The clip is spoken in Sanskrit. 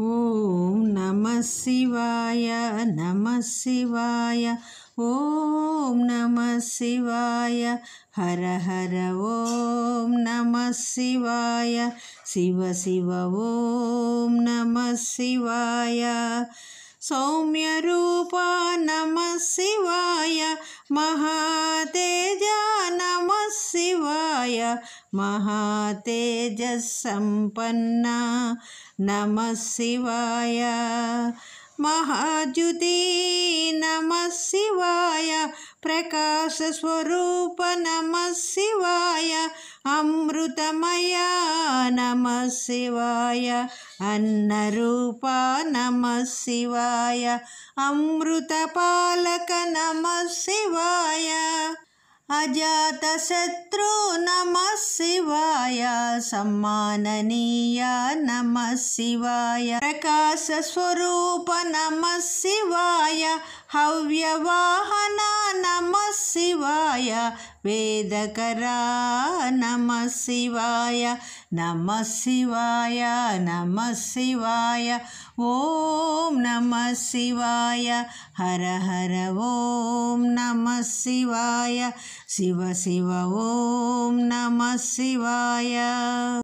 ॐ नमः शिवाय नमः शिवाय ॐ नमः शिवाय हर हर ॐ नमः शिवाय शिव शिव ॐ नमः शिवाय सौम्यरूपा नमः शिवाय नमः शिवाय महातेजसम्पन्ना नमः शिवाय। महाद्युति नमः शिवाय। प्रकाशस्वरूप नमः शिवाय। अमृतमया नमः शिवाय। अन्नरूपा नमः शिवाय। अमृतपालक नमः शिवाय अजातशत्रु नमः शिवाय सम्माननीया नमः शिवाय प्रकाशस्वरूप नमः शिवाय हव्यवाहना नमः शिवाय वेदकरा नमः शिवाय नमः शिवाय नमः शिवाय ॐ नमः शिवाय हर हर ॐ नमः शिवाय शिव शिव ॐ नमः शिवाय